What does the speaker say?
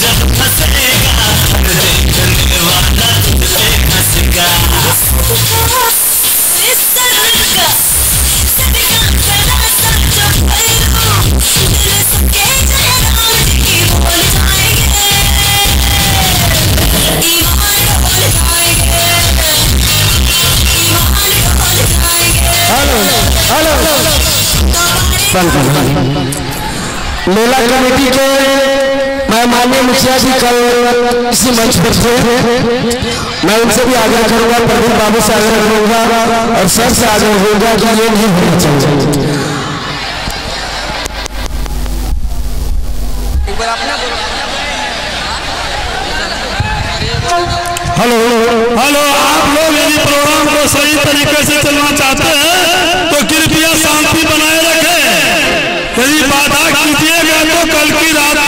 जब फंसेगा मेला कमेटी के मैं माननीय मुखिया जी कल इसी मंच पर थे। मैं उनसे भी आग्रह करूँगा प्रदीप बाबू से आग्रह करूँगा और सर से आग्रह होगा कि ये नहीं होना चाहिए। हेलो हेलो, आप लोग यदि प्रोग्राम को सही तरीके से चलना चाहते हैं। कल की रात